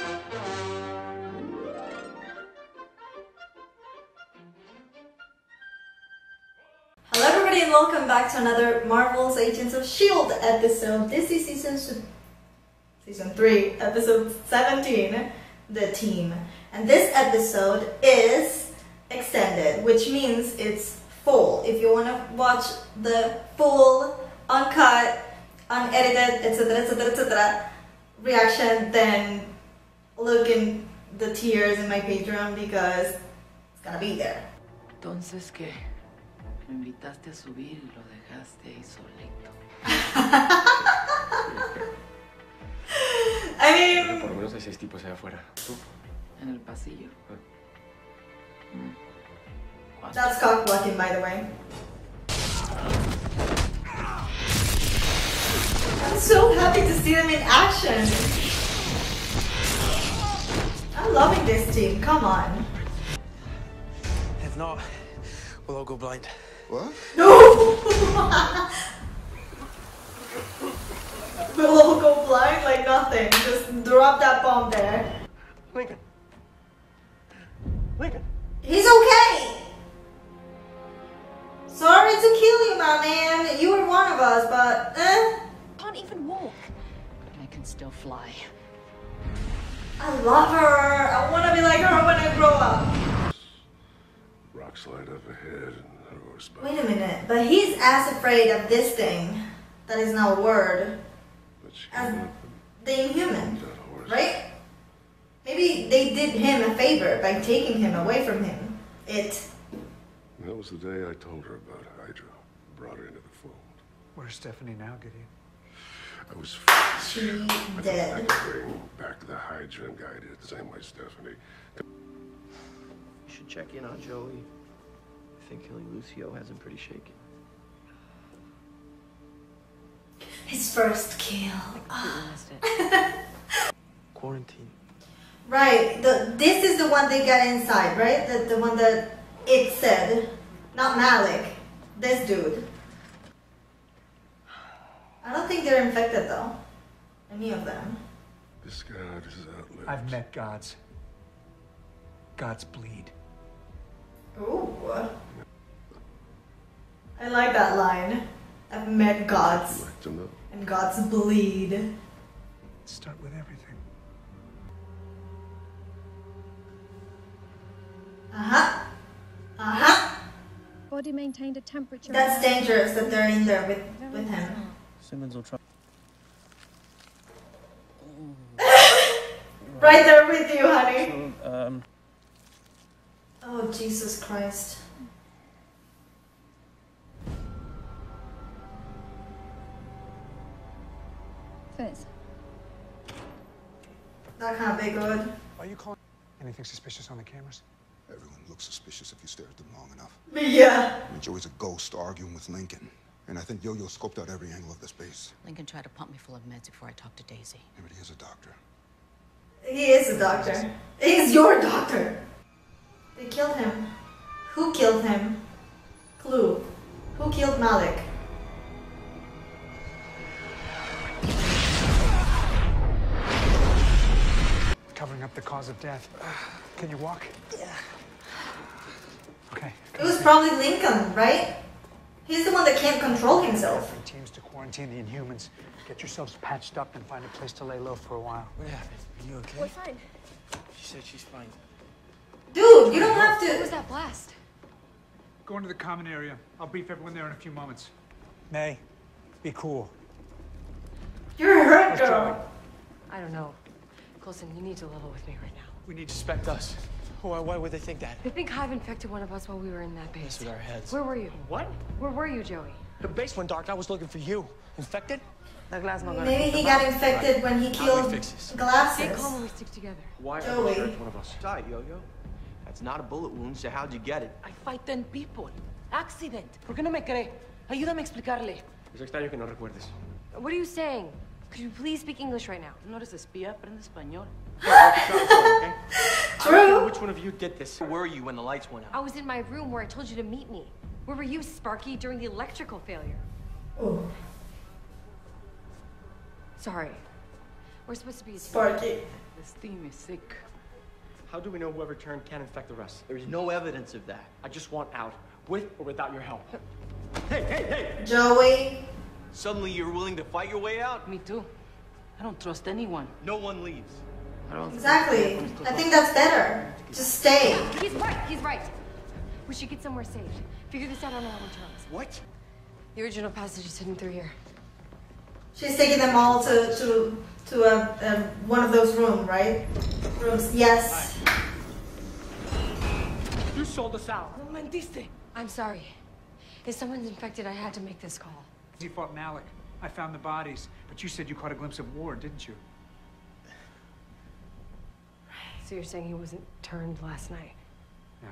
Hello, everybody, and welcome back to another Marvel's Agents of Shield episode. This is season season three, episode seventeen, the team, and this episode is extended, which means it's full. If you want to watch the full, uncut, unedited, etc., etc., etc., reaction, then look in the tiers in my Patreon because it's gonna be there. Entonces, ¿qué? Me invitaste a subir y lo dejaste ahí solito. I mean. Por lo menos hay seis tipos allá afuera. ¿Tú? En el pasillo. Mm. That's cock blocking, by the way. I'm so happy to see them in action. I'm loving this team. Come on. If not, we'll all go blind. What? No. we'll all go blind like nothing. Just drop that bomb there. Lincoln. Lincoln. He's okay. Sorry to kill you, my man. You were one of us, but eh. can't even walk. I can still fly. I love her. I want to be like her when I grow up. Rock slide up ahead and a horse. Wait a minute, but he's as afraid of this thing that is now a word But she as the Inhuman, and that horse. right? Maybe they did him a favor by taking him away from him. It. That was the day I told her about Hydra. Brought her into the fold. Where's Stephanie now, Gideon? I was She I thought I dead. could bring back the Hydra guy guide it the same way Stephanie. You should check in on Joey. I think killing Lucio has him pretty shaken. His first kill. I missed it. Quarantine. Right. The this is the one they got inside, right? The the one that it said, not Malick. This dude. I don't think they're infected though. Any of them. This god is outlived. I've met gods. Gods bleed. Ooh. I like that line. I've met gods, You'd like to know. and gods bleed. Let's start with everything. Uh huh. Uh huh. Body maintained a temperature. That's dangerous that they're in there with with him. Simmons will try. Right there with you, honey. Um, Oh Jesus Christ. Fizz. That can't be good. Why are you calling? Anything suspicious on the cameras? Everyone looks suspicious if you stare at them long enough. Yeah. I mean, Joey's a ghost arguing with Lincoln. And I think Yo-Yo scoped out every angle of this base. Lincoln tried to pump me full of meds before I talked to Daisy. Yeah, but he is a doctor. He is a doctor. He is your doctor. They killed him. Who killed him? Clue. Who killed Malick? Covering up the cause of death. Can you walk? Yeah. Okay. It was probably Lincoln, right? He's the one that can't control himself. Teams to quarantine the Inhumans. Get yourselves patched up and find a place to lay low for a while. what happened? Are you okay? We're fine. She said she's fine. Dude, you don't have to. What was that blast? Go into the common area. I'll brief everyone there in a few moments. May, be cool. You're a hurt girl. I don't know. Coulson, you need to level with me right now. We need to Suspect us. Why, why would they think that? They think Hive infected one of us while we were in that base. Mess with our heads. Where were you? What? Where were you, Joey? The base went dark. I was looking for you. Infected? The glass not Maybe he got infected when he killed we fix this? Stay glasses. calm when we stick together. Why are Joey. you sure one of us? Tight, Yo-Yo. That's not a bullet wound, so how'd you get it? I fight ten people. Accident. ¿Por qué no me cree? Ayúdame a explicarle. Es extraño que no recuerdes. What are you saying? Could you please speak English right now? No eres espía, aprende español. okay? I don't know True. which one of you did this. Where were you when the lights went out? I was in my room where I told you to meet me. Where were you, Sparky, during the electrical failure? Oh. Sorry. We're supposed to be a team. Sparky. This team is sick. How do we know whoever turned can infect the rest? There's no evidence of that. I just want out, with or without your help. Hey, hey, hey! Joey. Suddenly you're willing to fight your way out? Me too. I don't trust anyone. No one leaves. I don't Exactly. I think that's better. Just stay. He's right. He's right. We should get somewhere safe. Figure this out on our own terms. What? The original passage is hidden through here. She's taking them all to to to a, um one of those rooms, right? Rooms. Yes. You sold us out. No mentiste. I'm sorry. If someone's infected, I had to make this call. You fought Malick. I found the bodies, but you said you caught a glimpse of Ward, didn't you? So you're saying he wasn't turned last night? No.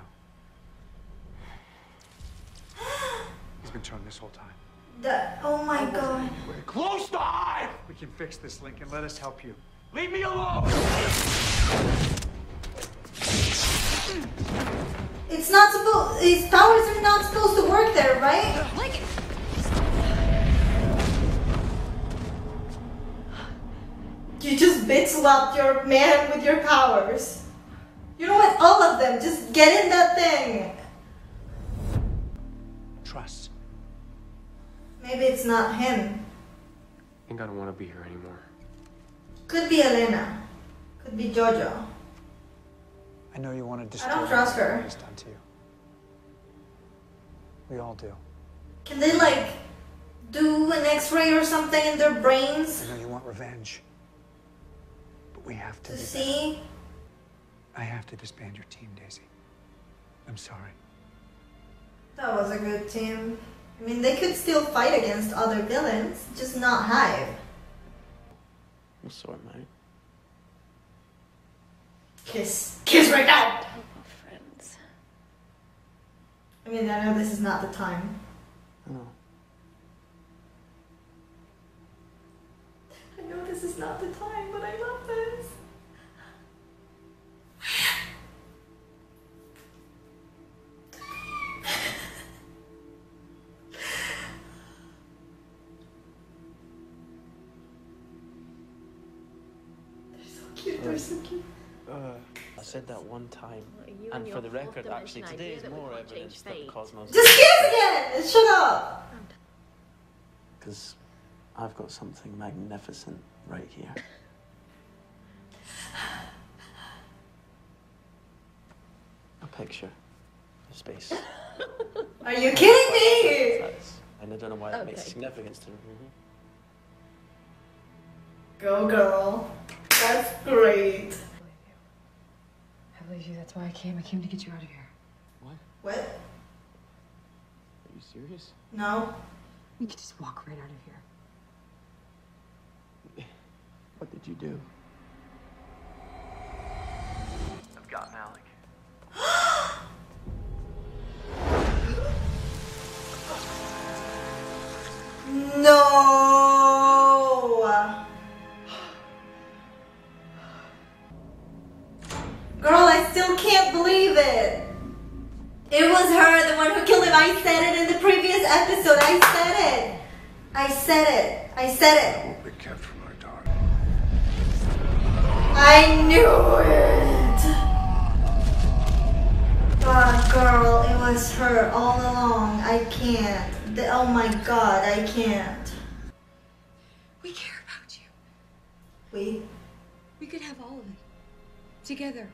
He's been turned this whole time. The, oh my god. We're close to hide! We can fix this, Lincoln. Let us help you. Leave me alone! It's not supposed. His powers are not supposed to work there, right? Lincoln! You just bitch slapped your man with your powers. You know what? All of them. Just get in that thing. Trust. Maybe it's not him. I think I don't want to be here anymore. Could be Elena. Could be Jojo. I know you want to destroy I don't trust her. what he's done to you. We all do. Can they like do an X-ray or something in their brains I know you want revenge. But we have to to see? that. I have to disband your team, Daisy. I'm sorry. That was a good team. I mean, they could still fight against other villains, just not Hive. I'm sorry, mate. Kiss. Kiss right now! Friends. I mean, I know this is not the time. I know. I know this is not the time, but I love cute, they're so cute. I said that one time, and for the record, actually, today is more evidence that the cosmos. Just kiss again! Shut up! Because I've got something magnificent right here. A picture of space. Are you kidding me? And I don't know why that makes significance to me. Go, girl. That's great. I believe you. That's why I came. I came to get you out of here. What? What? Are you serious? No? We could just walk right out of here. What did you do? I've got Malick. No! I said it in the previous episode. I said it. I said it. I said it. Will be kept from our daughter. I knew it. God, girl, it was her all along. I can't. The- oh my god, I can't. We care about you. We. We could have all of it. Together.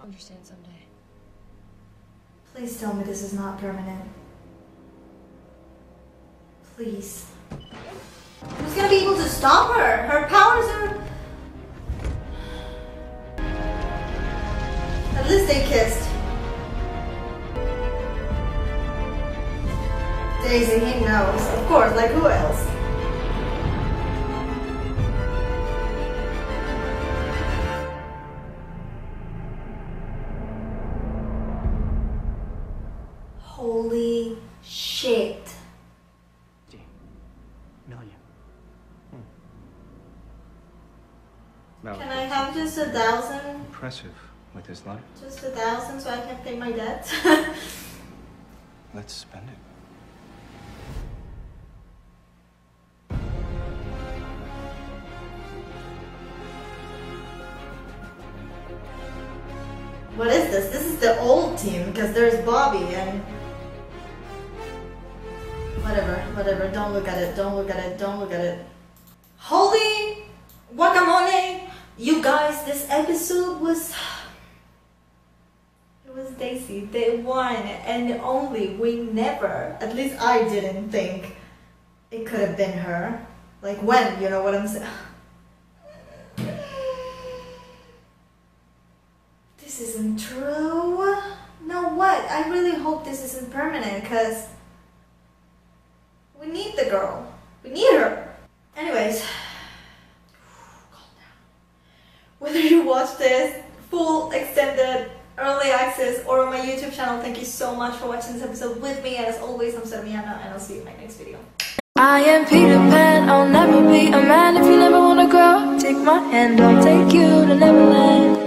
Understand someday. Please tell me this is not permanent. Please. Who's gonna be able to stop her? Her powers are. At least they kissed. Daisy, he knows. Of course, like who else? Just a thousand. Impressive with his life. Just a thousand so I can pay my debt. Let's spend it. What is this? This is the old team because there's Bobbi and whatever, whatever. Don't look at it. Don't look at it. Don't look at it. Holy guacamole! You guys, this episode was it was Daisy, the one and only. We never, at least I didn't think it could have been her. Like when, you know what I'm saying? This isn't true. No, what? I really hope this isn't permanent because Thank you so much for watching this episode with me. And as always, I'm Sora Miyano, and I'll see you in my next video. I am Peter Pan, I'll never be a man if you never wanna grow. Take my hand, I'll take you to Neverland.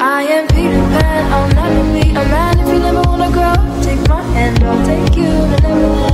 I am Peter Pan, I'll never be a man if you never wanna grow. Take my hand, I'll take you to Neverland.